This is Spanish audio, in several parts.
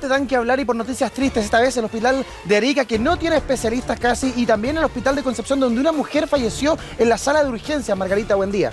dan que hablar y por noticias tristes, esta vez el hospital de Arica que no tiene especialistas casi y también el hospital de Concepción donde una mujer falleció en la sala de urgencia. Margarita, buen día.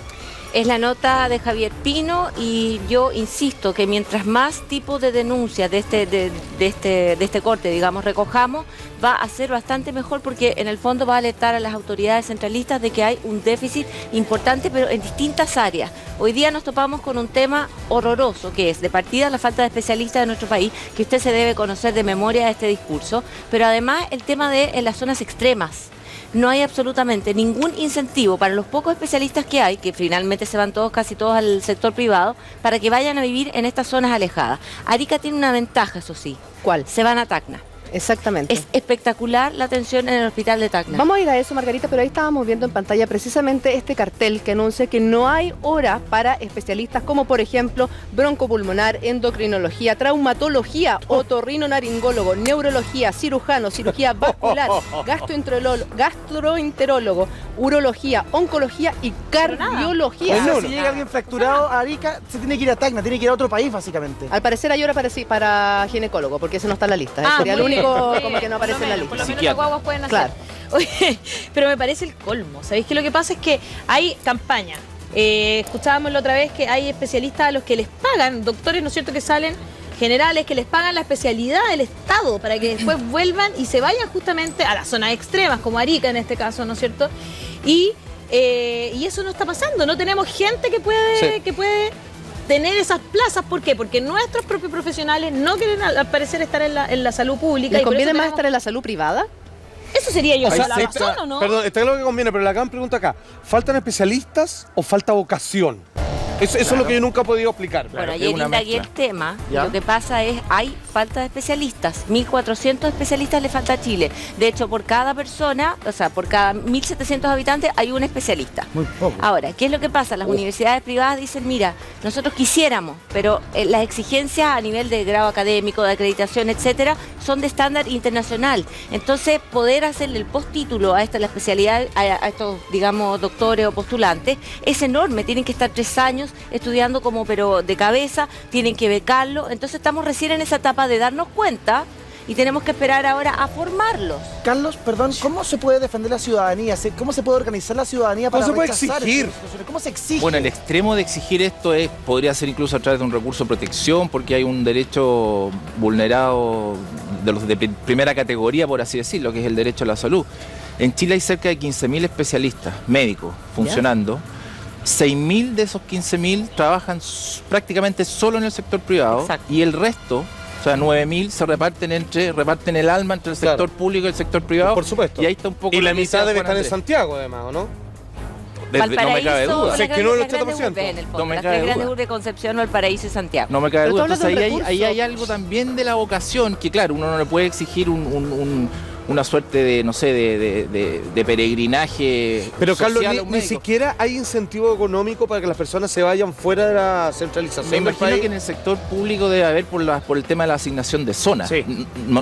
Es la nota de Javier Pino y yo insisto que mientras más tipos de denuncias de este, de, este, de este corte, digamos, recojamos, va a ser bastante mejor porque en el fondo va a alertar a las autoridades centralistas de que hay un déficit importante, pero en distintas áreas. Hoy día nos topamos con un tema horroroso, que es de partida la falta de especialistas de nuestro país, que usted se debe conocer de memoria de este discurso, pero además el tema de en las zonas extremas no hay absolutamente ningún incentivo para los pocos especialistas que hay, que finalmente se van todos, casi todos al sector privado, para que vayan a vivir en estas zonas alejadas. Arica tiene una ventaja, eso sí. ¿Cuál? Se van a Tacna. Exactamente. Es espectacular la atención en el hospital de Tacna. Vamos a ir a eso, Margarita, pero ahí estábamos viendo en pantalla precisamente este cartel que anuncia que no hay hora para especialistas como, por ejemplo, broncopulmonar, endocrinología, traumatología, otorrino-naringólogo, neurología, cirujano, cirugía vascular, gastroenterólogo, urología, oncología y cardiología. si llega alguien fracturado a Arica, se tiene que ir a Tacna, tiene que ir a otro país, básicamente. Al parecer hay hora para, para ginecólogo, porque ese no está en la lista. Ah, sería el único como que no aparece en la lista. Por lo menos los guaguas pueden hacer. Claro. Oye, pero me parece el colmo. ¿Sabéis que lo que pasa es que hay campaña? Eh, escuchábamos la otra vez que hay especialistas a los que les pagan, doctores, ¿no es cierto?, que salen generales que les pagan la especialidad del Estado para que después vuelvan y se vayan justamente a las zonas extremas, como Arica en este caso, ¿no es cierto? Y, eh, y eso no está pasando, no tenemos gente que puede, que puede tener esas plazas. ¿Por qué? Porque nuestros propios profesionales no quieren al parecer estar en la, en la salud pública. ¿Les conviene más estar en la salud privada? Eso sería yo. la razón, ¿o no? Perdón, está lo que conviene, pero la gran pregunta acá, ¿faltan especialistas o falta vocación? Eso, es lo que yo nunca he podido explicar. Bueno, ayer indagué el tema. Lo que pasa es, hay falta de especialistas. 1.400 especialistas le falta a Chile. De hecho, por cada persona, o sea, por cada 1.700 habitantes hay un especialista. Muy poco. Ahora, ¿qué es lo que pasa? Las universidades privadas dicen, mira, nosotros quisiéramos, pero eh, las exigencias a nivel de grado académico, de acreditación, etcétera, son de estándar internacional. Entonces, poder hacerle el postítulo a esta la especialidad, a, a estos, digamos, doctores o postulantes, es enorme. Tienen que estar tres años estudiando como pero de cabeza, tienen que becarlo. Entonces estamos recién en esa etapa de darnos cuenta y tenemos que esperar ahora a formarlos. Carlos, perdón, ¿cómo se puede defender la ciudadanía? ¿Cómo se puede organizar la ciudadanía para ¿Cómo se puede exigir? ¿Cómo se exige? Bueno, el extremo de exigir esto es podría ser incluso a través de un recurso de protección porque hay un derecho vulnerado de los de primera categoría, por así decirlo, que es el derecho a la salud. En Chile hay cerca de 15.000 especialistas médicos funcionando. 6.000 de esos 15.000 trabajan prácticamente solo en el sector privado y el resto, o sea, 9.000 se reparten entre reparten el alma entre el sector público y el sector privado. Por supuesto. Y ahí está un poco Y la mitad debe estar en Santiago además, ¿o no? no me cabe duda. Si es que no el 80%. No me cabe duda. grandes de Concepción, Valparaíso y Santiago. No me cabe duda. Entonces ahí hay, hay, algo también de la vocación que, claro, uno no le puede exigir un una suerte de, no sé, de, peregrinaje. Pero Carlos, ni, siquiera hay incentivo económico para que las personas se vayan fuera de la centralización. Me imagino que en el sector público debe haber por, la, por el tema de la asignación de zonas.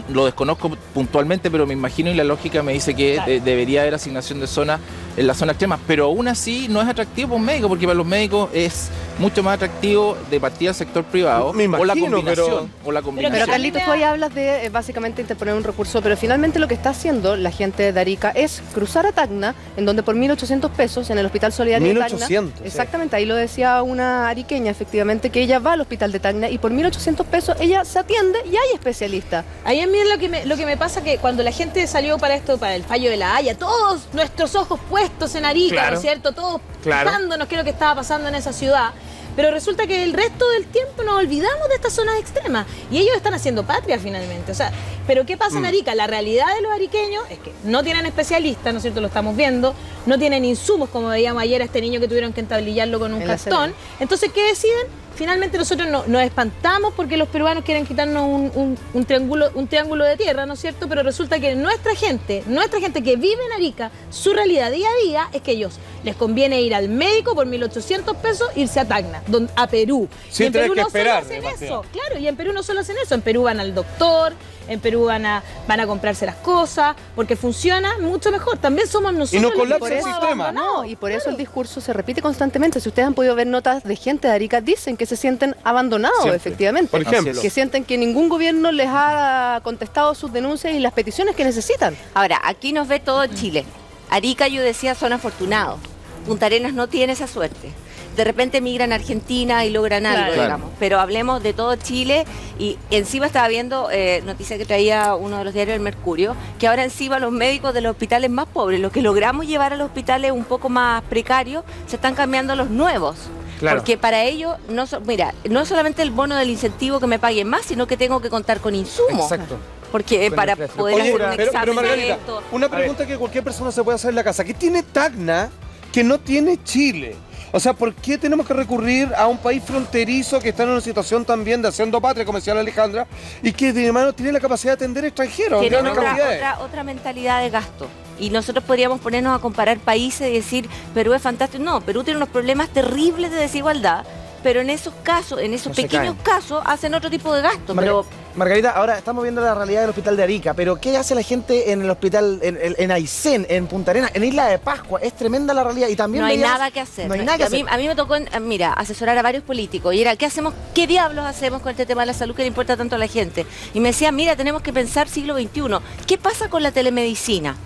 lo desconozco puntualmente, pero me imagino y la lógica me dice que debería haber asignación de zonas en la zona extrema. Pero aún así no es atractivo para un médico, porque para los médicos es mucho más atractivo de partida al sector privado o la combinación. Pero, o la combinación. Pero, Carlitos, tú ahí hablas de eh, básicamente interponer un recurso, pero finalmente lo que está haciendo la gente de Arica es cruzar a Tacna, en donde por 1.800 pesos en el Hospital Solidario de Tacna. Exactamente, ahí lo decía una ariqueña, efectivamente, que ella va al Hospital de Tacna y por 1.800 pesos ella se atiende y hay especialista. Ahí a mí lo que, me, lo que me pasa que cuando la gente salió para esto, para el fallo de la Haya, todos nuestros ojos puestos en Arica, ¿no es cierto? Todos claro. qué es lo que estaba pasando en esa ciudad. Pero resulta que el resto del tiempo nos olvidamos de estas zonas extremas y ellos están haciendo patria finalmente. O sea, pero ¿qué pasa en mm. Arica? La realidad de los ariqueños es que no tienen especialistas, ¿no es cierto? Lo estamos viendo, no tienen insumos, como veíamos ayer a este niño que tuvieron que entablillarlo con un cartón. Entonces, ¿qué deciden? finalmente nosotros nos espantamos porque los peruanos quieren quitarnos un, triángulo, un triángulo de tierra, ¿no es cierto? Pero resulta que nuestra gente, nuestra gente que vive en Arica, su realidad día a día es que ellos les conviene ir al médico por 1.800 pesos, irse a Tacna, a Perú. y en Perú no solo hacen eso, claro, y en Perú no solo hacen eso, en Perú van al doctor, en Perú van a, van a comprarse las cosas, porque funciona mucho mejor. También somos nosotros. Y no colapsa el sistema. No, y por eso el discurso se repite constantemente. Si ustedes han podido ver notas de gente de Arica, dicen que se sienten abandonados, efectivamente. Por ejemplo. Que sienten que ningún gobierno les ha contestado sus denuncias y las peticiones que necesitan. Ahora, aquí nos ve todo Chile. Arica, yo decía, son afortunados. Punta Arenas no tiene esa suerte de repente migran a Argentina y logran algo, digamos. Pero hablemos de todo Chile y encima estaba viendo eh, noticia que traía uno de los diarios del Mercurio, que ahora encima los médicos de los hospitales más pobres, los que logramos llevar a los hospitales un poco más precarios, se están cambiando a los nuevos. Porque para ellos, no mira, no es solamente el bono del incentivo que me paguen más, sino que tengo que contar con insumos. Exacto. Porque para poder hacer un pero, pero Margarita, una pregunta que cualquier persona se puede hacer en la casa. ¿Qué tiene Tacna que no tiene Chile? O sea, ¿por qué tenemos que recurrir a un país fronterizo que está en una situación también de haciendo patria, como decía la Alejandra, y que de hermano tiene la capacidad de atender extranjeros? Otra, otra, mentalidad de gasto. Y nosotros podríamos ponernos a comparar países y decir, Perú es fantástico. No, Perú tiene unos problemas terribles de desigualdad pero en esos casos, en esos pequeños casos, hacen otro tipo de gasto. pero... Margarita, ahora estamos viendo la realidad del hospital de Arica, pero ¿qué hace la gente en el hospital, en, en Aysén, en Punta Arenas, en Isla de Pascua? Es tremenda la realidad y también No hay nada que hacer. No hay nada que a hacer. Mí, a mí me tocó, mira, asesorar a varios políticos y era, ¿qué hacemos? ¿Qué diablos hacemos con este tema de la salud que le importa tanto a la gente? Y me decían, mira, tenemos que pensar siglo XXI. ¿Qué pasa con la telemedicina?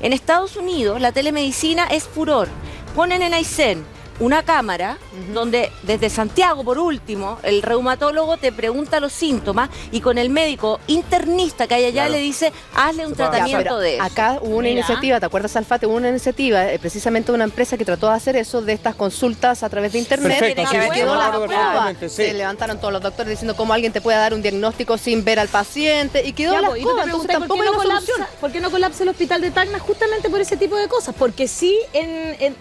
En Estados Unidos la telemedicina es furor. Ponen en Aysén una cámara donde desde Santiago, por último, el reumatólogo te pregunta los síntomas y con el médico internista que hay allá le dice, hazle un tratamiento de eso. Acá hubo una iniciativa, ¿te acuerdas, Alfate? Hubo una iniciativa, eh, precisamente una empresa que trató de hacer eso, de estas consultas a través de internet. Perfecto, sí, la prueba. Se levantaron todos los doctores diciendo cómo alguien te puede dar un diagnóstico sin ver al paciente y quedó la pues, entonces tampoco ¿por qué, no colapsa, ¿por qué no colapsa el hospital de Tacna justamente por ese tipo de cosas? Porque sí en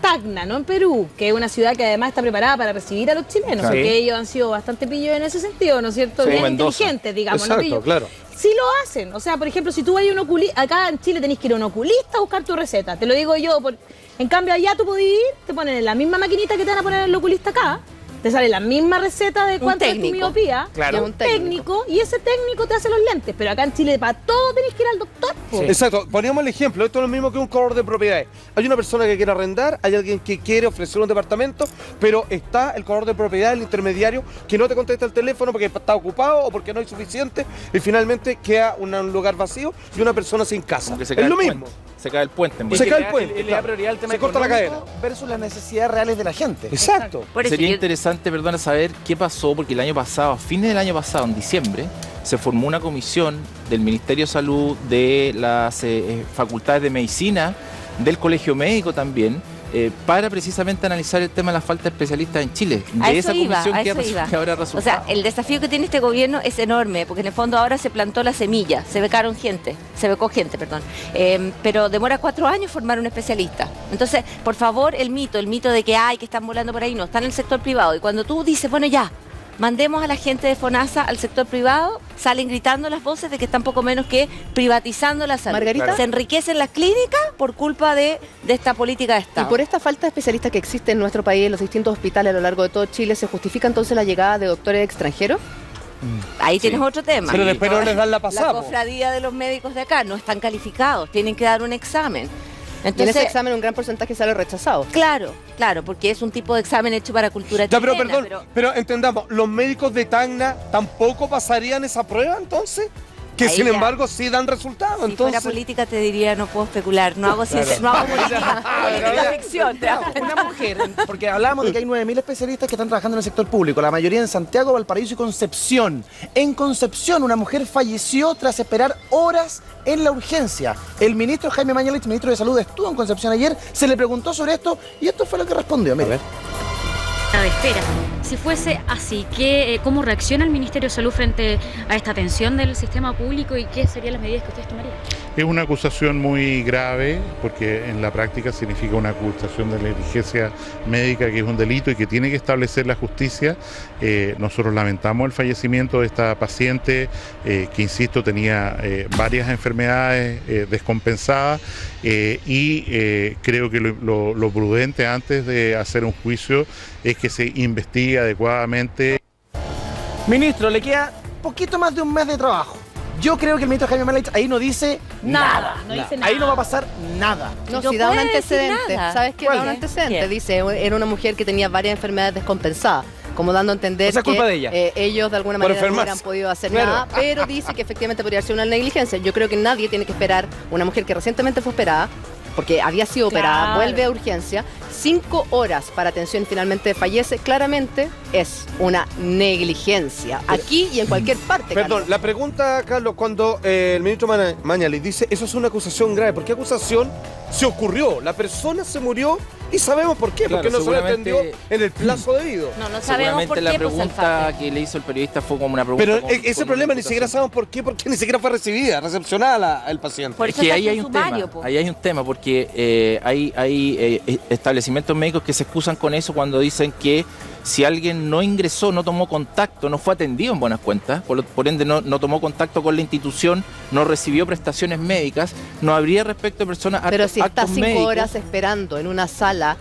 Tacna, no en Perú, que es una ciudad que además está preparada para recibir a los chilenos, porque ellos han sido bastante pillos en ese sentido, ¿no es cierto? Bien inteligentes, digamos. Exacto, claro. Sí lo hacen, o sea, por ejemplo, si tú vas a un oculista, acá en Chile tenés que ir a un oculista a buscar tu receta, te lo digo yo, por... en cambio allá tú podés ir, te ponen en la misma maquinita que te van a poner el oculista acá, te sale la misma receta de cuánto es tu miopía, claro. un técnico, y ese técnico te hace los lentes. Pero acá en Chile, para todo tenés que ir al doctor. Exacto, poníamos el ejemplo, esto es lo mismo que un corredor de propiedades. Hay una persona que quiere arrendar, hay alguien que quiere ofrecer un departamento, pero está el corredor de propiedades, el intermediario, que no te contesta el teléfono porque está ocupado o porque no hay suficiente, y finalmente queda un lugar vacío y una persona sin casa. Es lo mismo se cae el puente. Se cae el puente. le da prioridad al tema se corta la cadena. Versus las necesidades reales de la gente. Exacto. Sería interesante, perdona, saber qué pasó, porque el año pasado, a fines del año pasado, en diciembre, se formó una comisión del Ministerio de Salud, de las eh, facultades de medicina, del Colegio Médico también, eh, para precisamente analizar el tema de la falta de especialistas en Chile. De esa comisión que, ahora resulta. O sea, el desafío que tiene este gobierno es enorme, porque en el fondo ahora se plantó la semilla, se becaron gente, se becó gente, perdón. Em, pero demora cuatro años formar un especialista. Entonces, por favor, el mito, el mito de que hay, que están volando por ahí, no, está en el sector privado. Y cuando tú dices, bueno, ya, mandemos a la gente de FONASA al sector privado, salen gritando las voces de que están poco menos que privatizando la salud. Margarita. Se enriquecen las clínicas por culpa de, esta política de Estado. Y por esta falta de especialistas que existe en nuestro país, en los distintos hospitales a lo largo de todo Chile, ¿se justifica entonces la llegada de doctores extranjeros? Ahí tienes otro tema. Pero después no les dan la pasada. La cofradía de los médicos de acá no están calificados, tienen que dar un examen. Entonces, en ese examen un gran porcentaje sale rechazado. Claro, claro, porque es un tipo de examen hecho para cultura ya, pero perdón, pero... entendamos, ¿los médicos de Tacna tampoco pasarían esa prueba entonces? Que sin embargo sí dan resultados. Si entonces... fuera política te diría no puedo especular, no hago ciencia, no hago política, política ficción. Una mujer, porque hablamos de que hay 9.000 especialistas que están trabajando en el sector público, la mayoría en Santiago, Valparaíso y Concepción. En Concepción una mujer falleció tras esperar horas en la urgencia. El ministro Jaime Mañalich, ministro de Salud, estuvo en Concepción ayer, se le preguntó sobre esto y esto fue lo que respondió. Mira. de espera. Si fuese así, ¿qué, eh, ¿cómo reacciona el Ministerio de Salud frente a esta tensión del sistema público y qué serían las medidas que ustedes tomarían? Es una acusación muy grave porque en la práctica significa una acusación de negligencia médica que es un delito y que tiene que establecer la justicia. Eh, nosotros lamentamos el fallecimiento de esta paciente eh, que, insisto, tenía eh, varias enfermedades descompensadas y creo que lo, lo prudente antes de hacer un juicio es que se investigue adecuadamente. Ministro, le queda poquito más de un mes de trabajo Yo creo que el ministro Jaime Malich ahí no dice nada. Ahí no va a pasar nada. No, si da un antecedente. ¿Sabes qué? Da un antecedente. Dice, era una mujer que tenía varias enfermedades descompensadas como dando a entender que eh, ellos de alguna manera no hubieran podido hacer nada, pero dice que efectivamente podría ser una negligencia. Yo creo que nadie tiene que esperar una mujer que recientemente fue operada porque había sido operada, vuelve a urgencia, cinco horas para atención y finalmente fallece, claramente es una negligencia, aquí y en cualquier parte. Perdón, la pregunta, Carlos, cuando eh, el ministro Mañali dice, eso es una acusación grave, ¿por qué acusación se ocurrió? La persona se murió y sabemos por qué, porque no se lo atendió en el plazo debido. No, no sabemos por qué. la pues, pregunta que le hizo el periodista fue como una pregunta. Pero e-, ese problema ni siquiera sabemos por qué, porque ni siquiera fue recibida, recepcionada el paciente. Porque ahí hay un tema. Ahí hay un tema, porque eh, hay, hay eh, establecimientos médicos que se excusan con eso cuando dicen que si alguien no ingresó, no tomó contacto, no fue atendido en buenas cuentas, por, ende no, no, tomó contacto con la institución, no recibió prestaciones médicas, no habría respecto a personas Pero si está cinco horas esperando en una sala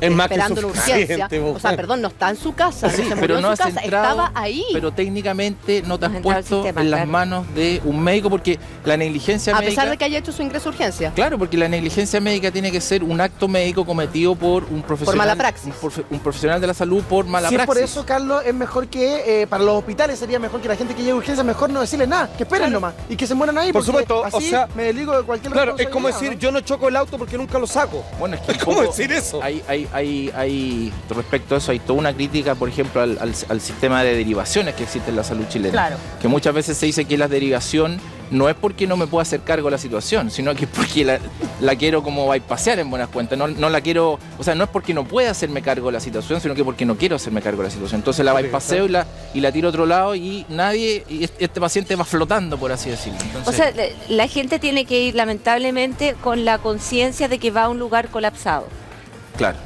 es más esperando urgencia. O sea, perdón, no está en su casa, sí, pero no en su casa, estaba ahí. Pero técnicamente no te has puesto en las manos de un médico porque la negligencia médica... A pesar de que haya hecho su ingreso a urgencia. Claro, porque la negligencia médica tiene que ser un acto médico cometido por un profesional... Por mala praxis. Un, profesional de la salud por mala praxis. por eso, Carlos, es mejor que eh, para los hospitales sería mejor que la gente que llegue a urgencia mejor no decirle nada, que esperen nomás y que se mueran ahí. Por supuesto, o sea, me desligo de cualquier Claro, es como decir, yo no choco el auto porque nunca lo saco. Bueno, es que... ¿Cómo decir eso? hay, hay, hay respecto a eso hay toda una crítica, por ejemplo, al, sistema de derivaciones que existe en la salud chilena. Claro. Que muchas veces se dice que la derivación no es porque no me pueda hacer cargo de la situación, sino que es porque la, quiero como pasear en buenas cuentas. No, no, la quiero, o sea, no es porque no pueda hacerme cargo de la situación, sino que porque no quiero hacerme cargo de la situación. Entonces la bypaseo y la, y la tiro a otro lado y nadie, y este paciente va flotando, por así decirlo. o sea, la gente tiene que ir lamentablemente con la conciencia de que va a un lugar colapsado. Claro.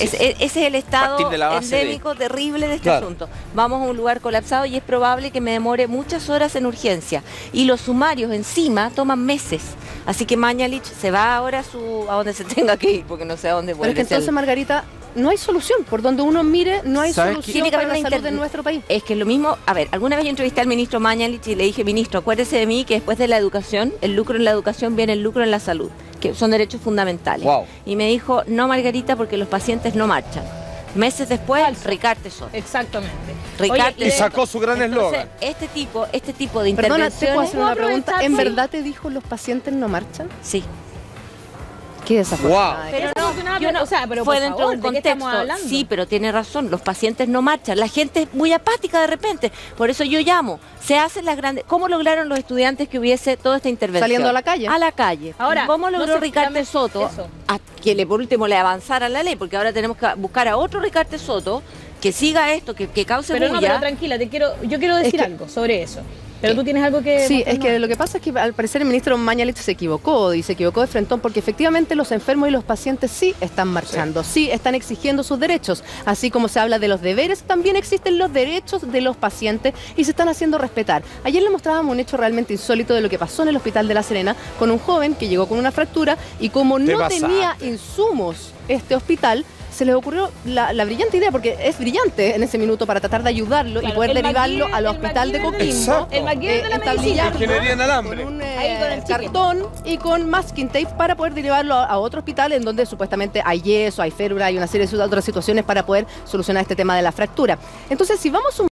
Ese es el estado endémico terrible de este asunto. Vamos a un lugar colapsado y es probable que me demore muchas horas en urgencia. Y los sumarios encima toman meses. Así que Mañalich se va ahora a, su, a donde se tenga que ir, porque no sé a dónde vuelve. Pero es que entonces, Margarita, no hay solución. Por donde uno mire, no hay solución para la salud de nuestro país. Es que lo mismo, a ver, alguna vez yo entrevisté al ministro Mañalich y le dije, ministro, acuérdese de mí que después de la educación, el lucro en la educación viene el lucro en la salud que son derechos fundamentales. Y me dijo, no Margarita, porque los pacientes no marchan. Meses después, Ricarte Soto. Exactamente. y sacó su gran eslogan. Este tipo, este tipo de Perdona, ¿te puedo hacer una pregunta? ¿En verdad te dijo los pacientes no marchan? Sí. Qué desafortunado. Pero no, o sea, pero fue dentro de un contexto. sí, pero tiene razón, los pacientes no marchan, la gente es muy apática de repente. Por eso yo llamo, se hacen las grandes... ¿Cómo lograron los estudiantes que hubiese toda esta intervención? Saliendo a la calle. A la calle. Ahora, ¿cómo logró Ricardo Soto a que le, por último le avanzara la ley? Porque ahora tenemos que buscar a otro Ricardo Soto que siga esto, que, que cause pero No, pero tranquila, te quiero, yo quiero decir algo sobre eso. Pero tú tienes algo que... Sí, es que lo que pasa es que al parecer el ministro Mañalich se equivocó y se equivocó de frentón porque efectivamente los enfermos y los pacientes sí están marchando, sí. están exigiendo sus derechos. Así como se habla de los deberes, también existen los derechos de los pacientes y se están haciendo respetar. Ayer le mostrábamos un hecho realmente insólito de lo que pasó en el Hospital de La Serena con un joven que llegó con una fractura y como no tenía insumos este hospital, se les ocurrió la, brillante idea, porque es brillante en ese minuto para tratar de ayudarlo y poder derivarlo al hospital de Coquimbo. El maquillero de la medicina. Con un eh, cartón y con masking tape para poder derivarlo a, otro hospital en donde supuestamente hay yeso, hay férula, hay una serie de otras situaciones para poder solucionar este tema de la fractura. Entonces, si vamos un